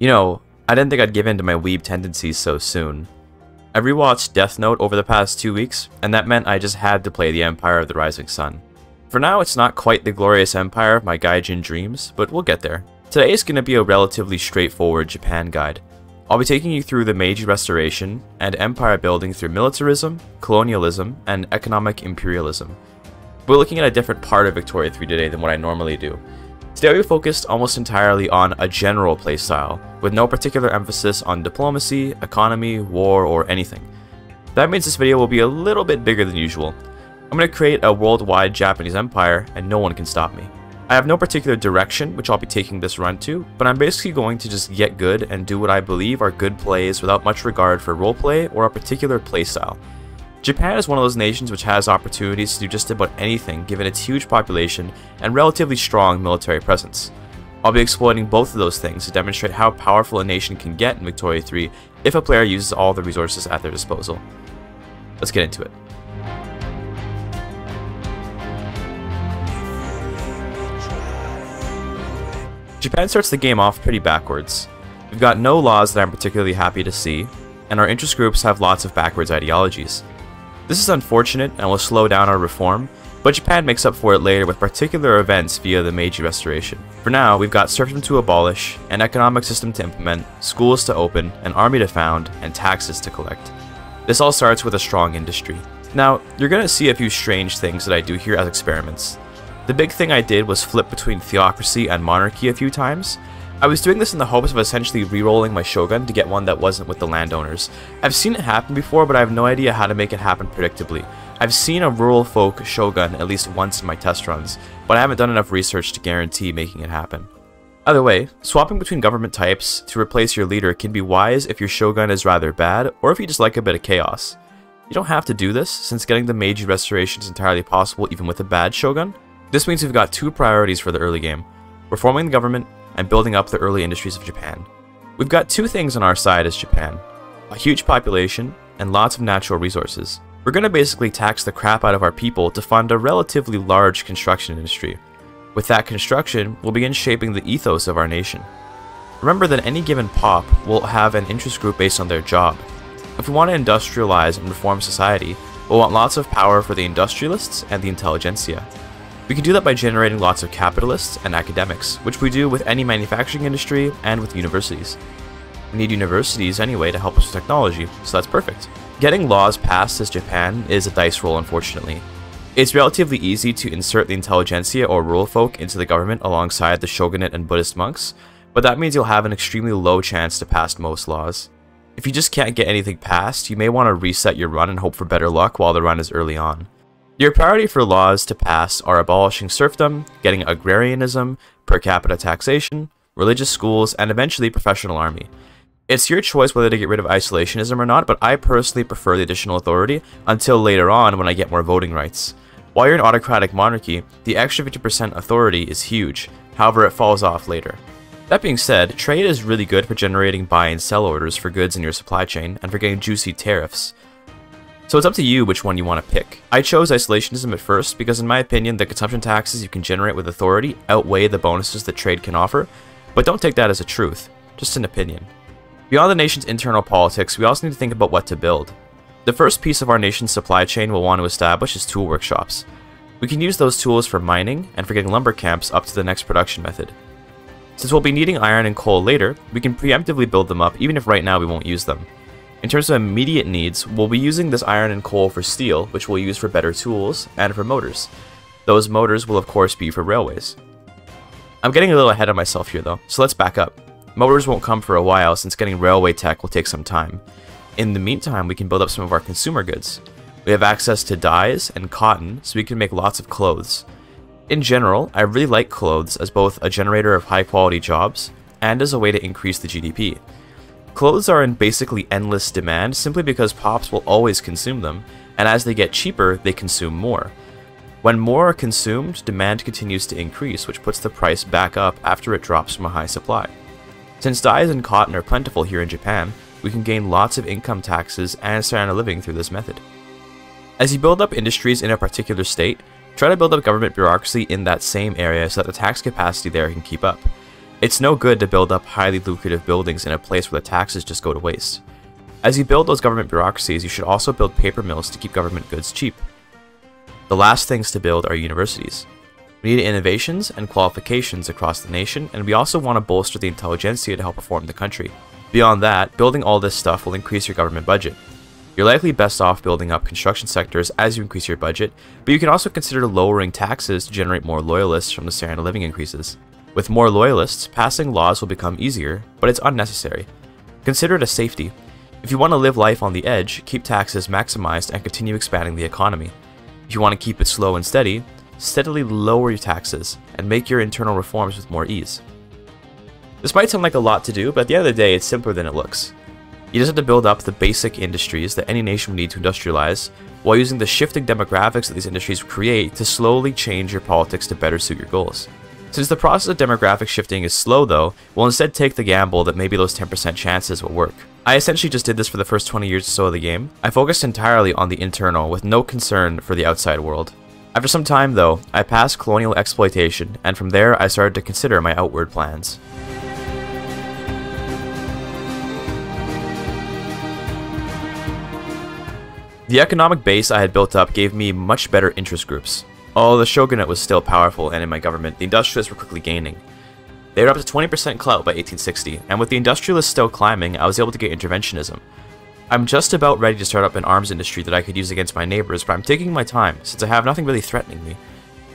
You know, I didn't think I'd give in to my weeb tendencies so soon. I rewatched Death Note over the past two weeks, and that meant I just had to play the Empire of the Rising Sun. For now, it's not quite the glorious empire of my Gaijin dreams, but we'll get there. Today is going to be a relatively straightforward Japan guide. I'll be taking you through the Meiji Restoration and empire building through militarism, colonialism, and economic imperialism. We're looking at a different part of Victoria 3 today than what I normally do, We focused almost entirely on a general playstyle, with no particular emphasis on diplomacy, economy, war, or anything. That means this video will be a little bit bigger than usual. I'm going to create a worldwide Japanese empire, and no one can stop me. I have no particular direction which I'll be taking this run to, but I'm basically going to just get good and do what I believe are good plays without much regard for roleplay or a particular playstyle. Japan is one of those nations which has opportunities to do just about anything given its huge population and relatively strong military presence. I'll be exploiting both of those things to demonstrate how powerful a nation can get in Victoria 3 if a player uses all the resources at their disposal. Let's get into it. Japan starts the game off pretty backwards. We've got no laws that I'm particularly happy to see, and our interest groups have lots of backwards ideologies. This is unfortunate and will slow down our reform, but Japan makes up for it later with particular events via the Meiji Restoration. For now, we've got serfdom to abolish, an economic system to implement, schools to open, an army to found, and taxes to collect. This all starts with a strong industry. Now, you're going to see a few strange things that I do here as experiments. The big thing I did was flip between theocracy and monarchy a few times, I was doing this in the hopes of essentially re-rolling my Shogun to get one that wasn't with the landowners. I've seen it happen before, but I have no idea how to make it happen predictably. I've seen a rural folk Shogun at least once in my test runs, but I haven't done enough research to guarantee making it happen. Either way, swapping between government types to replace your leader can be wise if your Shogun is rather bad, or if you just like a bit of chaos. You don't have to do this, since getting the Meiji Restoration is entirely possible even with a bad Shogun. This means we've got two priorities for the early game, reforming the government and building up the early industries of Japan. We've got two things on our side as Japan, a huge population and lots of natural resources. We're going to basically tax the crap out of our people to fund a relatively large construction industry. With that construction, we'll begin shaping the ethos of our nation. Remember that any given pop will have an interest group based on their job. If we want to industrialize and reform society, we'll want lots of power for the industrialists and the intelligentsia. We can do that by generating lots of capitalists and academics, which we do with any manufacturing industry and with universities. We need universities anyway to help us with technology, so that's perfect. Getting laws passed as Japan is a dice roll, unfortunately. It's relatively easy to insert the intelligentsia or rural folk into the government alongside the shogunate and Buddhist monks, but that means you'll have an extremely low chance to pass most laws. If you just can't get anything passed, you may want to reset your run and hope for better luck while the run is early on. Your priority for laws to pass are abolishing serfdom, getting agrarianism, per capita taxation, religious schools, and eventually professional army. It's your choice whether to get rid of isolationism or not, but I personally prefer the additional authority until later on when I get more voting rights. While you're an autocratic monarchy, the extra 50% authority is huge, however it falls off later. That being said, trade is really good for generating buy and sell orders for goods in your supply chain and for getting juicy tariffs. So it's up to you which one you want to pick. I chose isolationism at first because in my opinion the consumption taxes you can generate with authority outweigh the bonuses that trade can offer, but don't take that as a truth, just an opinion. Beyond the nation's internal politics, we also need to think about what to build. The first piece of our nation's supply chain we'll want to establish is tool workshops. We can use those tools for mining and for getting lumber camps up to the next production method. Since we'll be needing iron and coal later, we can preemptively build them up even if right now we won't use them. In terms of immediate needs, we'll be using this iron and coal for steel, which we'll use for better tools, and for motors. Those motors will of course be for railways. I'm getting a little ahead of myself here though, so let's back up. Motors won't come for a while since getting railway tech will take some time. In the meantime, we can build up some of our consumer goods. We have access to dyes and cotton, so we can make lots of clothes. In general, I really like clothes as both a generator of high quality jobs and as a way to increase the GDP. Clothes are in basically endless demand simply because pops will always consume them, and as they get cheaper, they consume more. When more are consumed, demand continues to increase, which puts the price back up after it drops from a high supply. Since dyes and cotton are plentiful here in Japan, we can gain lots of income taxes and stand a living through this method. As you build up industries in a particular state, try to build up government bureaucracy in that same area so that the tax capacity there can keep up. It's no good to build up highly lucrative buildings in a place where the taxes just go to waste. As you build those government bureaucracies, you should also build paper mills to keep government goods cheap. The last things to build are universities. We need innovations and qualifications across the nation, and we also want to bolster the intelligentsia to help reform the country. Beyond that, building all this stuff will increase your government budget. You're likely best off building up construction sectors as you increase your budget, but you can also consider lowering taxes to generate more loyalists from the standard of living increases. With more loyalists, passing laws will become easier, but it's unnecessary. Consider it a safety. If you want to live life on the edge, keep taxes maximized and continue expanding the economy. If you want to keep it slow and steady, steadily lower your taxes and make your internal reforms with more ease. This might sound like a lot to do, but at the end of the day, it's simpler than it looks. You just have to build up the basic industries that any nation would need to industrialize, while using the shifting demographics that these industries create to slowly change your politics to better suit your goals. Since the process of demographic shifting is slow though, we'll instead take the gamble that maybe those 10% chances will work. I essentially just did this for the first 20 years or so of the game. I focused entirely on the internal with no concern for the outside world. After some time though, I passed colonial exploitation, and from there I started to consider my outward plans. The economic base I had built up gave me much better interest groups. Although the shogunate was still powerful and in my government, the industrialists were quickly gaining. They were up to 20% clout by 1860, and with the industrialists still climbing, I was able to get interventionism. I'm just about ready to start up an arms industry that I could use against my neighbors, but I'm taking my time, since I have nothing really threatening me.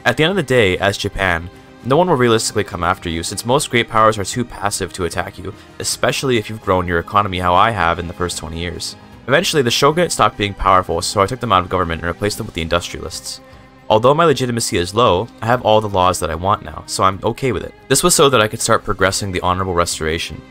At the end of the day, as Japan, no one will realistically come after you, since most great powers are too passive to attack you, especially if you've grown your economy how I have in the first 20 years. Eventually, the shogunate stopped being powerful, so I took them out of government and replaced them with the industrialists. Although my legitimacy is low, I have all the laws that I want now, so I'm okay with it. This was so that I could start progressing the honorable restoration.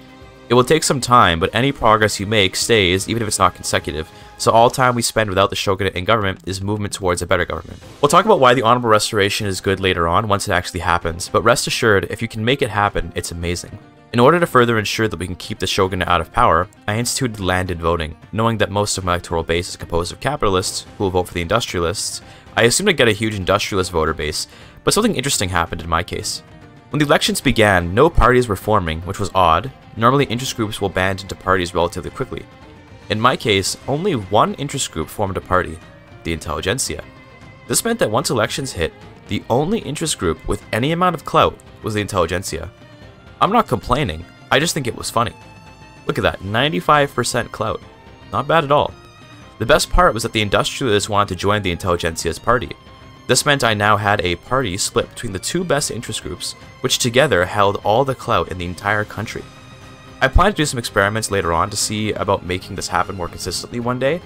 It will take some time, but any progress you make stays, even if it's not consecutive, so all time we spend without the shogunate in government is movement towards a better government. We'll talk about why the honorable restoration is good later on once it actually happens, but rest assured, if you can make it happen, it's amazing. In order to further ensure that we can keep the shogunate out of power, I instituted landed voting, knowing that most of my electoral base is composed of capitalists who will vote for the industrialists. I assumed I'd get a huge industrialist voter base, but something interesting happened in my case. When the elections began, no parties were forming, which was odd. Normally interest groups will band into parties relatively quickly. In my case, only one interest group formed a party, the intelligentsia. This meant that once elections hit, the only interest group with any amount of clout was the intelligentsia. I'm not complaining, I just think it was funny. Look at that, 95% clout. Not bad at all. The best part was that the industrialists wanted to join the intelligentsia's party. This meant I now had a party split between the two best interest groups, which together held all the clout in the entire country. I plan to do some experiments later on to see about making this happen more consistently one day,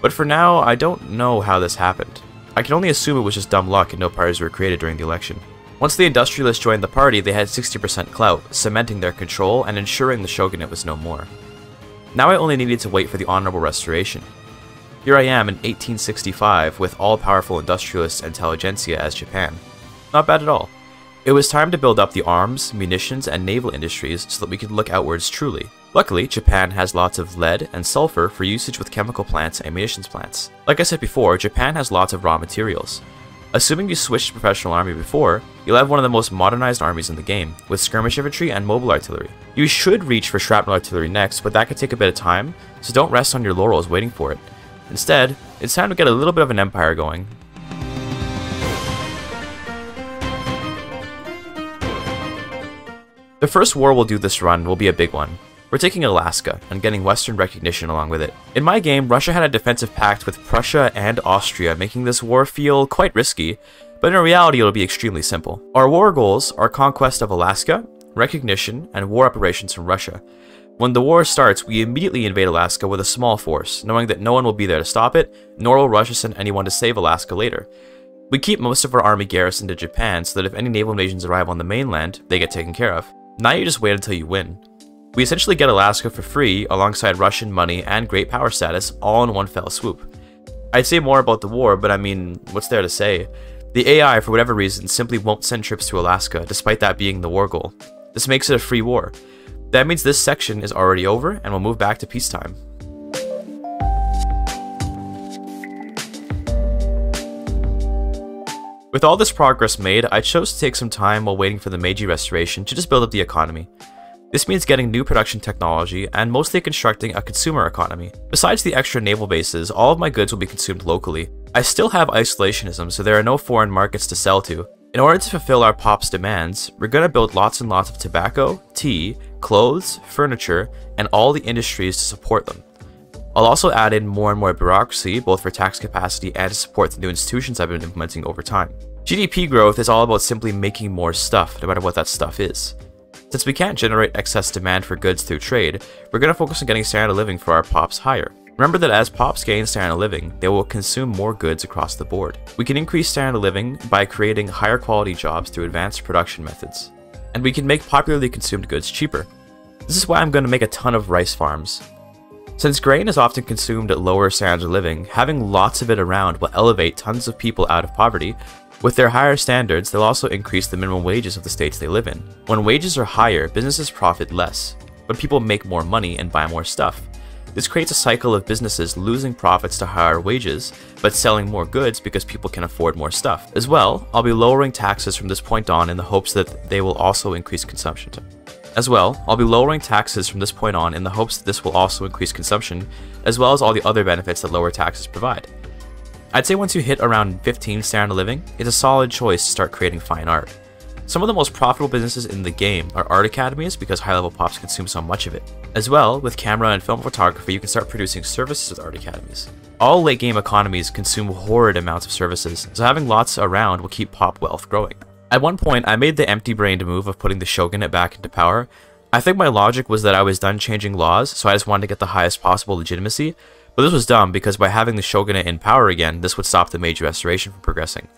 but for now, I don't know how this happened. I can only assume it was just dumb luck and no parties were created during the election. Once the industrialists joined the party, they had 60% clout, cementing their control and ensuring the shogunate was no more. Now I only needed to wait for the honorable restoration. Here I am in 1865 with all-powerful industrialist intelligentsia as Japan. Not bad at all. It was time to build up the arms, munitions, and naval industries so that we could look outwards truly. Luckily, Japan has lots of lead and sulfur for usage with chemical plants and munitions plants. Like I said before, Japan has lots of raw materials. Assuming you switched to professional army before, you'll have one of the most modernized armies in the game, with skirmish infantry and mobile artillery. You should reach for shrapnel artillery next, but that could take a bit of time, so don't rest on your laurels waiting for it. Instead, it's time to get a little bit of an empire going. The first war we'll do this run will be a big one, we're taking Alaska and getting Western recognition along with it. In my game, Russia had a defensive pact with Prussia and Austria, making this war feel quite risky, but in reality it'll be extremely simple. Our war goals are conquest of Alaska, recognition, and war operations from Russia. When the war starts, we immediately invade Alaska with a small force, knowing that no one will be there to stop it, nor will Russia send anyone to save Alaska later. We keep most of our army garrisoned in Japan so that if any naval invasions arrive on the mainland, they get taken care of. Now you just wait until you win. We essentially get Alaska for free alongside Russian money and great power status all in one fell swoop. I'd say more about the war, but I mean, what's there to say? The AI, for whatever reason, simply won't send troops to Alaska, despite that being the war goal. This makes it a free war. That means this section is already over, and we'll move back to peacetime. With all this progress made, I chose to take some time while waiting for the Meiji Restoration to just build up the economy. This means getting new production technology and mostly constructing a consumer economy. Besides the extra naval bases, all of my goods will be consumed locally. I still have isolationism, so there are no foreign markets to sell to. In order to fulfill our pop's demands, we're gonna build lots and lots of tobacco, tea, clothes, furniture, and all the industries to support them. I'll also add in more and more bureaucracy, both for tax capacity and to support the new institutions I've been implementing over time. GDP growth is all about simply making more stuff, no matter what that stuff is. Since we can't generate excess demand for goods through trade, we're going to focus on getting standard of living for our pops higher. Remember that as pops gain standard of living, they will consume more goods across the board. We can increase standard of living by creating higher quality jobs through advanced production methods. And we can make popularly consumed goods cheaper. This is why I'm going to make a ton of rice farms. Since grain is often consumed at lower standards of living, having lots of it around will elevate tons of people out of poverty. With their higher standards, they'll also increase the minimum wages of the states they live in. When wages are higher, businesses profit less, but people make more money and buy more stuff. This creates a cycle of businesses losing profits to higher wages, but selling more goods because people can afford more stuff. As well, I'll be lowering taxes from this point on in the hopes that they will also increase consumption. As well, I'll be lowering taxes from this point on in the hopes that this will also increase consumption, as well as all the other benefits that lower taxes provide. I'd say once you hit around 15 standard of living, it's a solid choice to start creating fine art. Some of the most profitable businesses in the game are art academies because high-level pops consume so much of it. As well, with camera and film photography, you can start producing services with art academies. All late game economies consume horrid amounts of services, so having lots around will keep pop wealth growing. At one point, I made the empty-brained move of putting the shogunate back into power. I think my logic was that I was done changing laws, so I just wanted to get the highest possible legitimacy, but this was dumb because by having the shogunate in power again, this would stop the Meiji Restoration from progressing.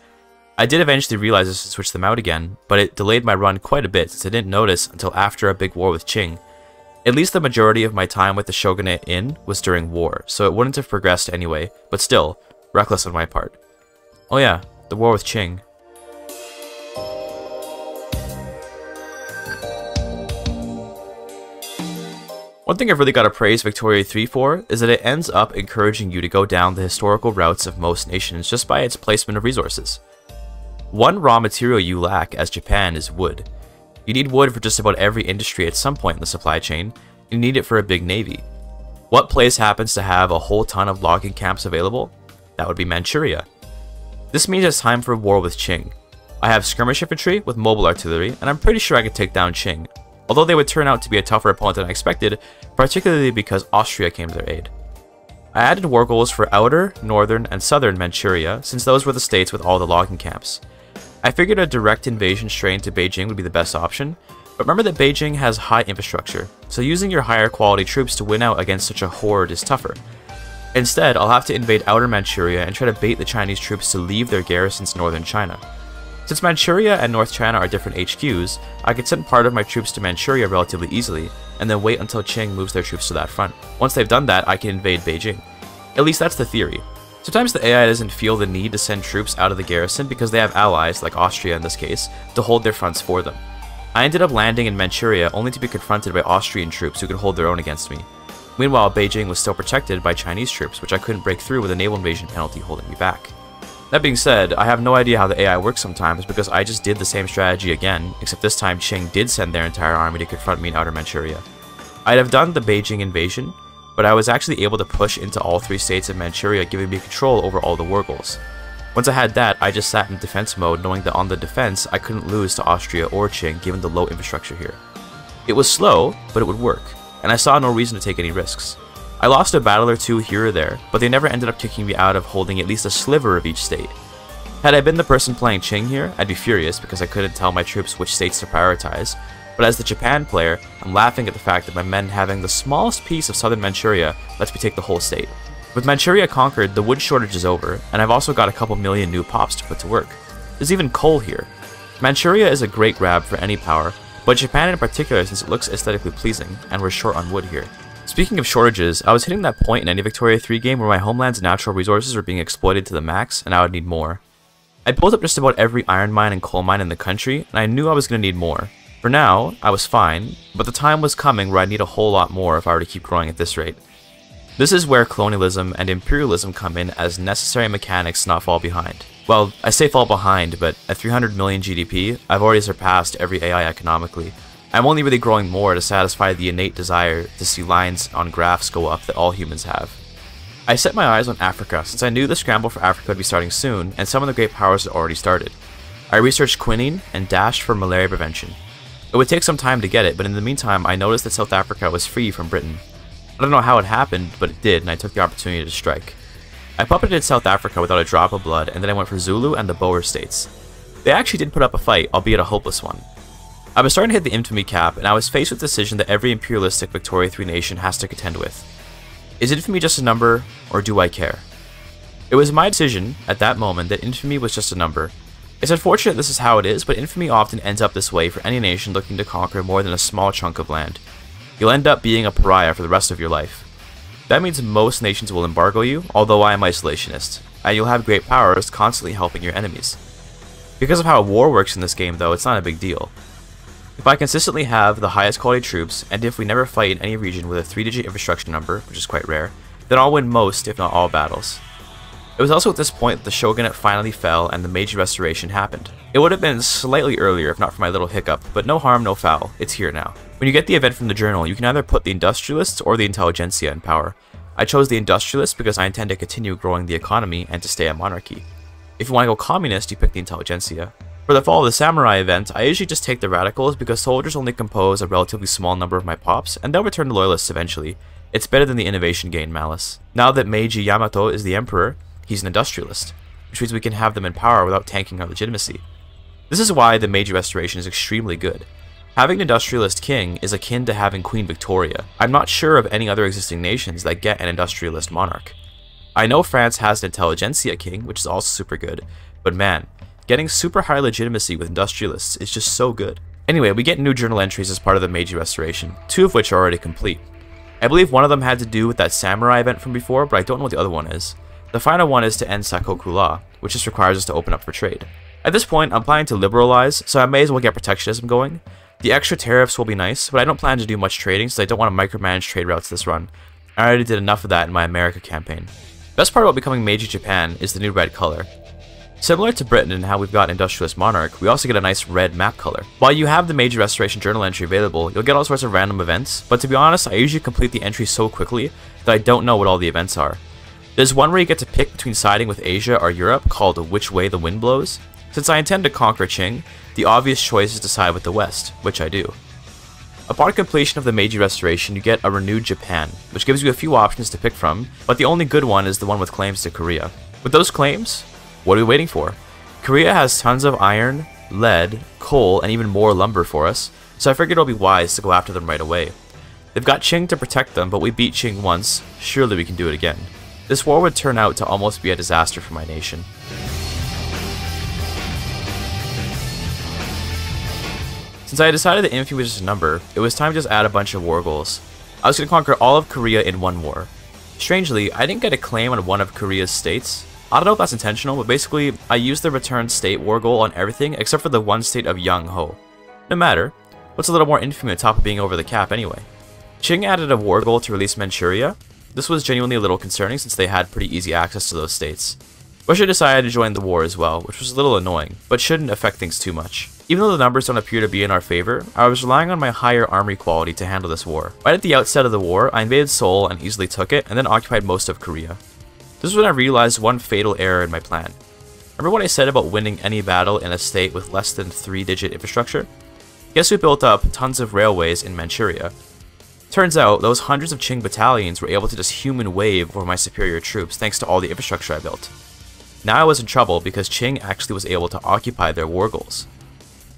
I did eventually realize this to switch them out again, but it delayed my run quite a bit since I didn't notice until after a big war with Qing. At least the majority of my time with the shogunate in was during war, so it wouldn't have progressed anyway, but still, reckless on my part. Oh yeah, the war with Qing. One thing I've really got to praise Victoria 3 for is that it ends up encouraging you to go down the historical routes of most nations just by its placement of resources. One raw material you lack as Japan is wood. You need wood for just about every industry at some point in the supply chain, you need it for a big navy. What place happens to have a whole ton of logging camps available? That would be Manchuria. This means it's time for war with Qing. I have skirmish infantry with mobile artillery, and I'm pretty sure I could take down Qing, although they would turn out to be a tougher opponent than I expected, particularly because Austria came to their aid. I added war goals for outer, northern, and southern Manchuria, since those were the states with all the logging camps. I figured a direct invasion straight into Beijing would be the best option, but remember that Beijing has high infrastructure, so using your higher quality troops to win out against such a horde is tougher. Instead, I'll have to invade outer Manchuria and try to bait the Chinese troops to leave their garrisons in northern China. Since Manchuria and North China are different HQs, I could send part of my troops to Manchuria relatively easily, and then wait until Qing moves their troops to that front. Once they've done that, I can invade Beijing. At least that's the theory. Sometimes the AI doesn't feel the need to send troops out of the garrison because they have allies, like Austria in this case, to hold their fronts for them. I ended up landing in Manchuria only to be confronted by Austrian troops who could hold their own against me. Meanwhile, Beijing was still protected by Chinese troops, which I couldn't break through with a naval invasion penalty holding me back. That being said, I have no idea how the AI works sometimes because I just did the same strategy again, except this time Qing did send their entire army to confront me in Outer Manchuria. I'd have done the Beijing invasion, but I was actually able to push into all three states of Manchuria giving me control over all the war goals. Once I had that, I just sat in defense mode knowing that on the defense, I couldn't lose to Austria or Qing given the low infrastructure here. It was slow, but it would work, and I saw no reason to take any risks. I lost a battle or two here or there, but they never ended up kicking me out of holding at least a sliver of each state. Had I been the person playing Qing here, I'd be furious because I couldn't tell my troops which states to prioritize, but as the Japan player, I'm laughing at the fact that my men having the smallest piece of southern Manchuria lets me take the whole state. With Manchuria conquered, the wood shortage is over, and I've also got a couple million new pops to put to work. There's even coal here. Manchuria is a great grab for any power, but Japan in particular since it looks aesthetically pleasing, and we're short on wood here. Speaking of shortages, I was hitting that point in any Victoria 3 game where my homeland's natural resources were being exploited to the max, and I would need more. I built up just about every iron mine and coal mine in the country, and I knew I was going to need more. For now, I was fine, but the time was coming where I'd need a whole lot more if I were to keep growing at this rate. This is where colonialism and imperialism come in as necessary mechanics to not fall behind. Well, I say fall behind, but at 300 million GDP, I've already surpassed every AI economically. I'm only really growing more to satisfy the innate desire to see lines on graphs go up that all humans have. I set my eyes on Africa since I knew the scramble for Africa would be starting soon and some of the great powers had already started. I researched quinine and dashed for malaria prevention. It would take some time to get it, but in the meantime I noticed that South Africa was free from Britain. I don't know how it happened, but it did and I took the opportunity to strike. I puppeted South Africa without a drop of blood and then I went for Zulu and the Boer states. They actually did put up a fight, albeit a hopeless one. I was starting to hit the infamy cap, and I was faced with the decision that every imperialistic Victoria 3 nation has to contend with. Is infamy just a number, or do I care? It was my decision, at that moment, that infamy was just a number. It's unfortunate this is how it is, but infamy often ends up this way for any nation looking to conquer more than a small chunk of land. You'll end up being a pariah for the rest of your life. That means most nations will embargo you, although I am isolationist, and you'll have great powers constantly helping your enemies. Because of how war works in this game though, it's not a big deal. If I consistently have the highest quality troops, and if we never fight in any region with a 3-digit infrastructure number, which is quite rare, then I'll win most, if not all, battles. It was also at this point that the Shogunate finally fell and the Meiji Restoration happened. It would have been slightly earlier if not for my little hiccup, but no harm, no foul, it's here now. When you get the event from the journal, you can either put the Industrialists or the Intelligentsia in power. I chose the Industrialists because I intend to continue growing the economy and to stay a monarchy. If you want to go communist, you pick the Intelligentsia. For the Fall of the Samurai event, I usually just take the Radicals because soldiers only compose a relatively small number of my pops, and they'll return to Loyalists eventually. It's better than the innovation gain malus. Now that Meiji Yamato is the Emperor, he's an industrialist, which means we can have them in power without tanking our legitimacy. This is why the Meiji Restoration is extremely good. Having an industrialist king is akin to having Queen Victoria. I'm not sure of any other existing nations that get an industrialist monarch. I know France has an intelligentsia king, which is also super good, but man, Getting super high legitimacy with industrialists is just so good. Anyway, we get new journal entries as part of the Meiji Restoration, two of which are already complete. I believe one of them had to do with that samurai event from before, but I don't know what the other one is. The final one is to end Sakoku law, which just requires us to open up for trade. At this point, I'm planning to liberalize, so I may as well get protectionism going. The extra tariffs will be nice, but I don't plan to do much trading, so I don't want to micromanage trade routes this run. I already did enough of that in my America campaign. Best part about becoming Meiji Japan is the new red color. Similar to Britain and how we've got Industrialist Monarch, we also get a nice red map color. While you have the Meiji Restoration Journal entry available, you'll get all sorts of random events, but to be honest, I usually complete the entry so quickly that I don't know what all the events are. There's one where you get to pick between siding with Asia or Europe called Which Way the Wind Blows. Since I intend to conquer Qing, the obvious choice is to side with the West, which I do. Upon completion of the Meiji Restoration, you get a renewed Japan, which gives you a few options to pick from, but the only good one is the one with claims to Korea. With those claims, what are we waiting for? Korea has tons of iron, lead, coal, and even more lumber for us, so I figured it'll be wise to go after them right away. They've got Qing to protect them, but we beat Qing once, surely we can do it again. This war would turn out to almost be a disaster for my nation. Since I decided that infamy was just a number, it was time to just add a bunch of war goals. I was going to conquer all of Korea in one war. Strangely, I didn't get a claim on one of Korea's states, I don't know if that's intentional, but basically, I used the return state war goal on everything except for the one state of Yang Ho. No matter, what's a little more infamy on top of being over the cap anyway? Qing added a war goal to release Manchuria. This was genuinely a little concerning since they had pretty easy access to those states. Russia decided to join the war as well, which was a little annoying, but shouldn't affect things too much. Even though the numbers don't appear to be in our favor, I was relying on my higher army quality to handle this war. Right at the outset of the war, I invaded Seoul and easily took it, and then occupied most of Korea. This is when I realized one fatal error in my plan. Remember what I said about winning any battle in a state with less than 3-digit infrastructure? Guess who built up tons of railways in Manchuria? Turns out, those hundreds of Qing battalions were able to just human wave over my superior troops thanks to all the infrastructure I built. Now I was in trouble because Qing actually was able to occupy their war goals.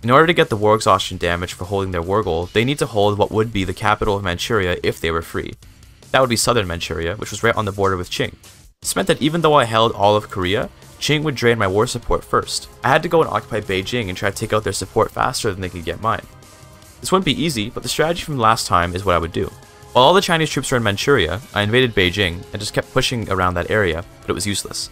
In order to get the war exhaustion damage for holding their war goal, they need to hold what would be the capital of Manchuria if they were free. That would be southern Manchuria, which was right on the border with Qing. This meant that even though I held all of Korea, Qing would drain my war support first. I had to go and occupy Beijing and try to take out their support faster than they could get mine. This wouldn't be easy, but the strategy from last time is what I would do. While all the Chinese troops were in Manchuria, I invaded Beijing and just kept pushing around that area, but it was useless.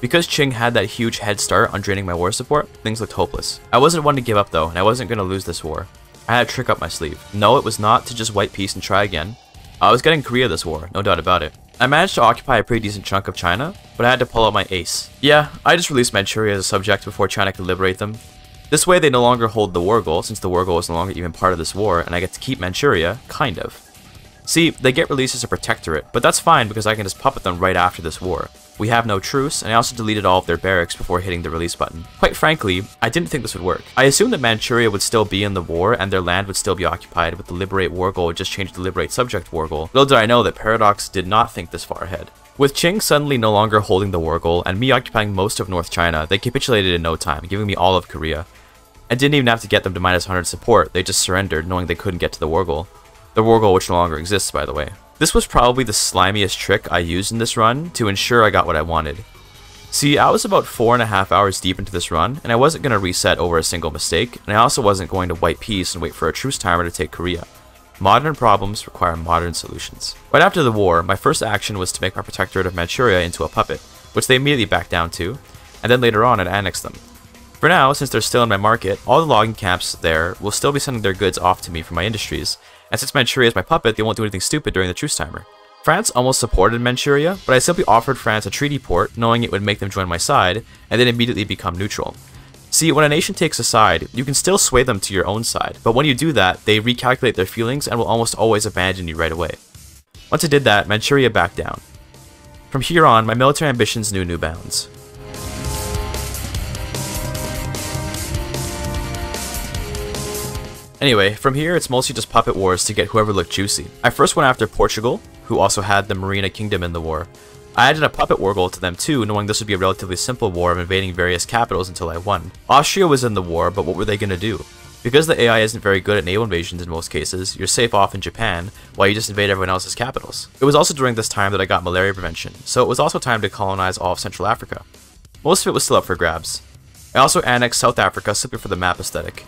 Because Qing had that huge head start on draining my war support, things looked hopeless. I wasn't one to give up though, and I wasn't going to lose this war. I had a trick up my sleeve. No, it was not to just wipe peace and try again. I was getting Korea this war, no doubt about it. I managed to occupy a pretty decent chunk of China, but I had to pull out my ace. Yeah, I just released Manchuria as a subject before China could liberate them. This way they no longer hold the war goal, since the war goal is no longer even part of this war, and I get to keep Manchuria, kind of. See, they get released as a protectorate, but that's fine because I can just puppet them right after this war. We have no truce, and I also deleted all of their barracks before hitting the release button. Quite frankly, I didn't think this would work. I assumed that Manchuria would still be in the war, and their land would still be occupied, with the Liberate war goal just changed to Liberate Subject war goal. Little did I know that Paradox did not think this far ahead. With Qing suddenly no longer holding the war goal, and me occupying most of North China, they capitulated in no time, giving me all of Korea. I didn't even have to get them to minus 100 support, they just surrendered, knowing they couldn't get to the war goal. The war goal which no longer exists, by the way. This was probably the slimiest trick I used in this run to ensure I got what I wanted. See, I was about four and a half hours deep into this run, and I wasn't going to reset over a single mistake, and I also wasn't going to white peace and wait for a truce timer to take Korea. Modern problems require modern solutions. Right after the war, my first action was to make my protectorate of Manchuria into a puppet, which they immediately backed down to, and then later on I'd annex them. For now, since they're still in my market, all the logging camps there will still be sending their goods off to me from my industries, and since Manchuria is my puppet, they won't do anything stupid during the truce timer. France almost supported Manchuria, but I simply offered France a treaty port, knowing it would make them join my side, and then immediately become neutral. See, when a nation takes a side, you can still sway them to your own side, but when you do that, they recalculate their feelings and will almost always abandon you right away. Once I did that, Manchuria backed down. From here on, my military ambitions knew new bounds. Anyway, from here it's mostly just puppet wars to get whoever looked juicy. I first went after Portugal, who also had the Merina Kingdom in the war. I added a puppet war goal to them too, knowing this would be a relatively simple war of invading various capitals until I won. Austria was in the war, but what were they gonna do? Because the AI isn't very good at naval invasions in most cases, you're safe off in Japan, while you just invade everyone else's capitals. It was also during this time that I got malaria prevention, so it was also time to colonize all of Central Africa. Most of it was still up for grabs. I also annexed South Africa simply for the map aesthetic.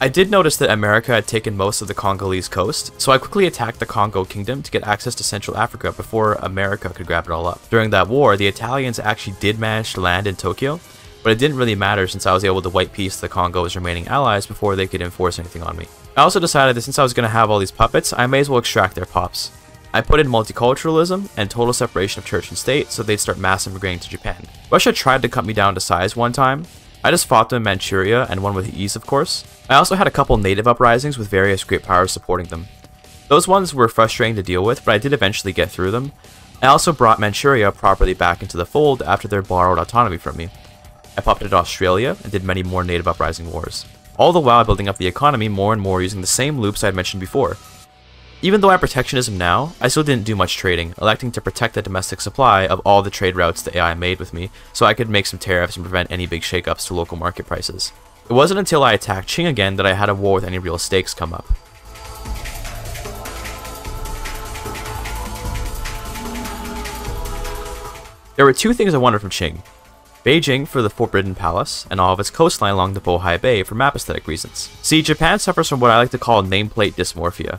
I did notice that America had taken most of the Congolese coast, so I quickly attacked the Congo Kingdom to get access to Central Africa before America could grab it all up. During that war, the Italians actually did manage to land in Tokyo, but it didn't really matter since I was able to white peace the Congo's remaining allies before they could enforce anything on me. I also decided that since I was going to have all these puppets, I may as well extract their pops. I put in multiculturalism and total separation of church and state so they'd start mass immigrating to Japan. Russia tried to cut me down to size one time, I just fought them in Manchuria and won with ease of course. I also had a couple native uprisings with various great powers supporting them. Those ones were frustrating to deal with, but I did eventually get through them. I also brought Manchuria properly back into the fold after their borrowed autonomy from me. I puppeted Australia and did many more native uprising wars, all the while building up the economy more and more using the same loops I had mentioned before. Even though I have protectionism now, I still didn't do much trading, electing to protect the domestic supply of all the trade routes the AI made with me, so I could make some tariffs and prevent any big shakeups to local market prices. It wasn't until I attacked Qing again that I had a war with any real stakes come up. There were two things I wanted from Qing. Beijing for the Forbidden Palace, and all of its coastline along the Bohai Bay for map aesthetic reasons. See, Japan suffers from what I like to call nameplate dysmorphia.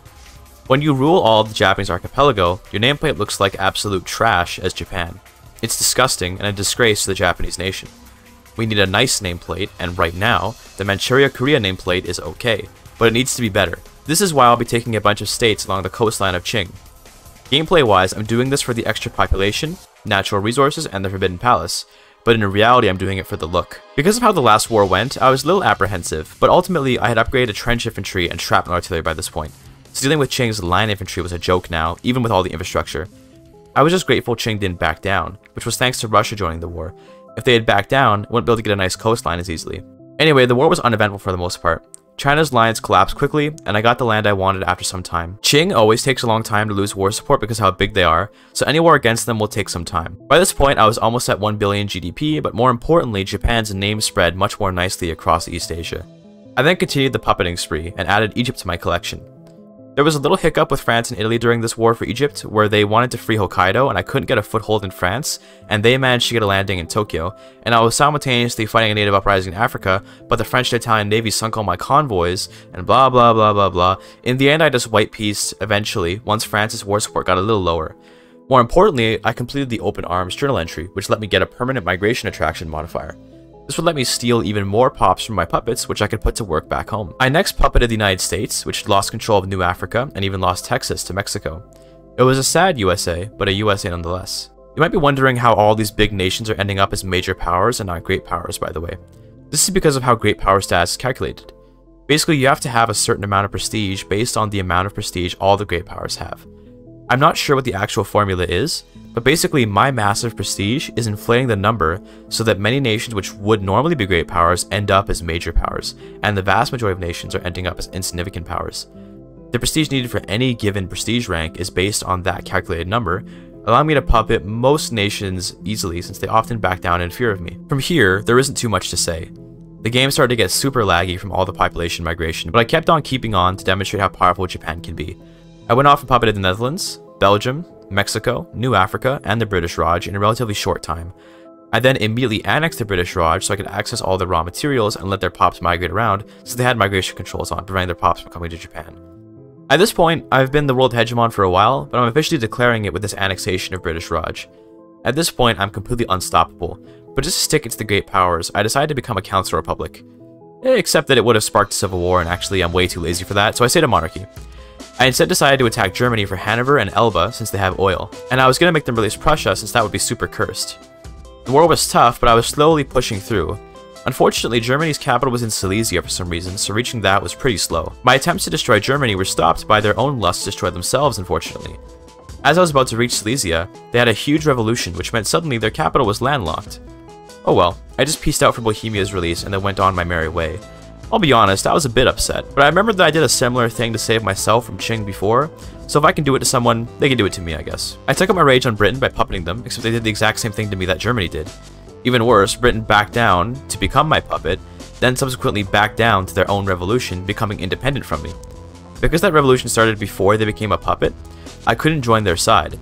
When you rule all the Japanese archipelago, your nameplate looks like absolute trash as Japan. It's disgusting and a disgrace to the Japanese nation. We need a nice nameplate, and right now, the Manchuria Korea nameplate is okay, but it needs to be better. This is why I'll be taking a bunch of states along the coastline of Qing. Gameplay wise, I'm doing this for the extra population, natural resources, and the Forbidden Palace, but in reality I'm doing it for the look. Because of how the last war went, I was a little apprehensive, but ultimately I had upgraded trench infantry and shrapnel artillery by this point, so dealing with Qing's line infantry was a joke now, even with all the infrastructure. I was just grateful Qing didn't back down, which was thanks to Russia joining the war, if they had backed down, wouldn't be able to get a nice coastline as easily. Anyway, the war was uneventful for the most part. China's lines collapsed quickly, and I got the land I wanted after some time. Qing always takes a long time to lose war support because how big they are, so any war against them will take some time. By this point, I was almost at 1 billion GDP, but more importantly, Japan's name spread much more nicely across East Asia. I then continued the puppeting spree, and added Egypt to my collection. There was a little hiccup with France and Italy during this war for Egypt, where they wanted to free Hokkaido and I couldn't get a foothold in France, and they managed to get a landing in Tokyo, and I was simultaneously fighting a native uprising in Africa, but the French and Italian navy sunk all my convoys, and blah blah blah blah blah. In the end, I just white peaced eventually, once France's war support got a little lower. More importantly, I completed the Open Arms journal entry, which let me get a permanent migration attraction modifier. This would let me steal even more pops from my puppets, which I could put to work back home. I next puppeted the United States, which lost control of New Africa and even lost Texas to Mexico. It was a sad USA, but a USA nonetheless. You might be wondering how all these big nations are ending up as major powers and not great powers, by the way. This is because of how great power status is calculated. Basically, you have to have a certain amount of prestige based on the amount of prestige all the great powers have. I'm not sure what the actual formula is, but basically my massive prestige is inflating the number so that many nations which would normally be great powers end up as major powers, and the vast majority of nations are ending up as insignificant powers. The prestige needed for any given prestige rank is based on that calculated number, allowing me to puppet most nations easily since they often back down in fear of me. From here, there isn't too much to say. The game started to get super laggy from all the population migration, but I kept on keeping on to demonstrate how powerful Japan can be. I went off and puppeted the Netherlands, Belgium, Mexico, New Africa, and the British Raj in a relatively short time. I then immediately annexed the British Raj so I could access all the raw materials and let their pops migrate around since they had migration controls on, preventing their pops from coming to Japan. At this point, I've been the world hegemon for a while, but I'm officially declaring it with this annexation of British Raj. At this point, I'm completely unstoppable, but just to stick it to the great powers, I decided to become a council republic. Except that it would have sparked a civil war, and actually I'm way too lazy for that, so I stayed a monarchy. I instead decided to attack Germany for Hanover and Elba since they have oil, and I was going to make them release Prussia since that would be super cursed. The war was tough, but I was slowly pushing through. Unfortunately, Germany's capital was in Silesia for some reason, so reaching that was pretty slow. My attempts to destroy Germany were stopped by their own lust to destroy themselves, unfortunately. As I was about to reach Silesia, they had a huge revolution, which meant suddenly their capital was landlocked. Oh well, I just pieced out for Bohemia's release and then went on my merry way. I'll be honest, I was a bit upset, but I remembered that I did a similar thing to save myself from Qing before, so if I can do it to someone, they can do it to me, I guess. I took up my rage on Britain by puppeting them, except they did the exact same thing to me that Germany did. Even worse, Britain backed down to become my puppet, then subsequently backed down to their own revolution, becoming independent from me. Because that revolution started before they became a puppet, I couldn't join their side.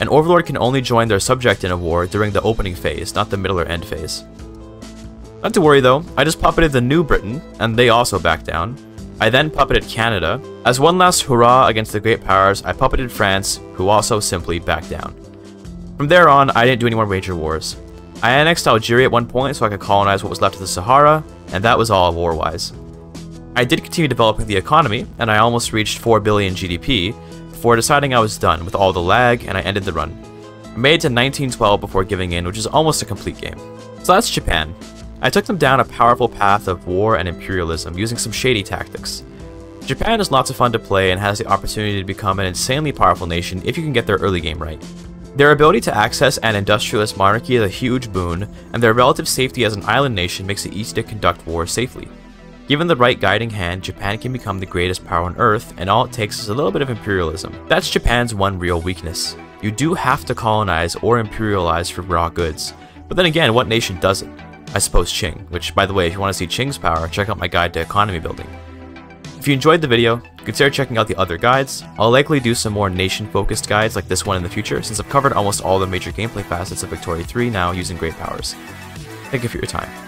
An overlord can only join their subject in a war during the opening phase, not the middle or end phase. Not to worry though, I just puppeted the New Britain, and they also backed down. I then puppeted Canada. As one last hurrah against the great powers, I puppeted France, who also simply backed down. From there on, I didn't do any more major wars. I annexed Algeria at one point so I could colonize what was left of the Sahara, and that was all war-wise. I did continue developing the economy, and I almost reached 4 billion GDP, before deciding I was done with all the lag, and I ended the run. I made it to 1912 before giving in, which is almost a complete game. So that's Japan. I took them down a powerful path of war and imperialism using some shady tactics. Japan is lots of fun to play and has the opportunity to become an insanely powerful nation if you can get their early game right. Their ability to access an industrialist monarchy is a huge boon, and their relative safety as an island nation makes it easy to conduct war safely. Given the right guiding hand, Japan can become the greatest power on Earth, and all it takes is a little bit of imperialism. That's Japan's one real weakness. You do have to colonize or imperialize for raw goods, but then again, what nation doesn't? I suppose Qing, which by the way, if you want to see Qing's power, check out my guide to economy building. If you enjoyed the video, consider checking out the other guides. I'll likely do some more nation-focused guides like this one in the future, since I've covered almost all the major gameplay facets of Victoria 3 now using great powers. Thank you for your time.